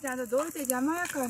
ちゃんとどいて邪魔やから。